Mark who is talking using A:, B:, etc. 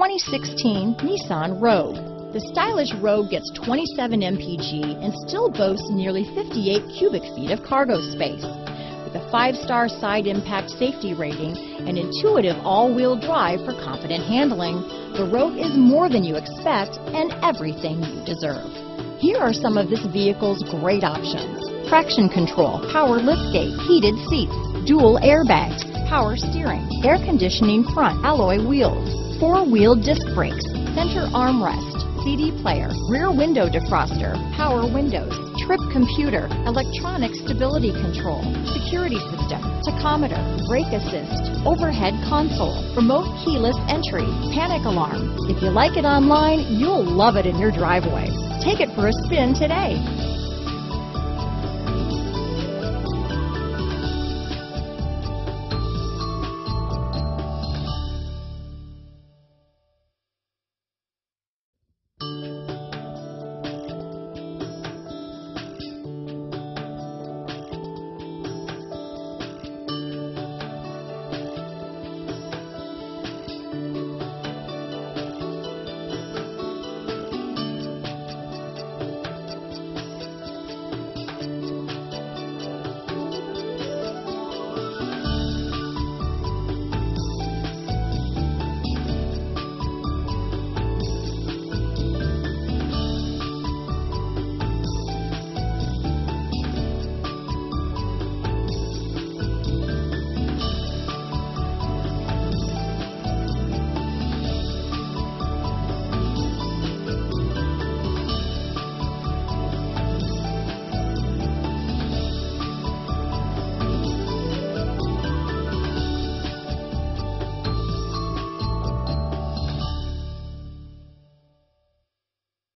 A: 2016 Nissan Rogue. The stylish Rogue gets 27 mpg and still boasts nearly 58 cubic feet of cargo space. With a five-star side impact safety rating and intuitive all-wheel drive for confident handling, the Rogue is more than you expect and everything you deserve. Here are some of this vehicle's great options. Traction control, power liftgate, heated seats, dual airbags, power steering, air conditioning front alloy wheels, four-wheel disc brakes, center armrest, CD player, rear window defroster, power windows, trip computer, electronic stability control, security system, tachometer, brake assist, overhead console, remote keyless entry, panic alarm. If you like it online, you'll love it in your driveway. Take it for a spin today.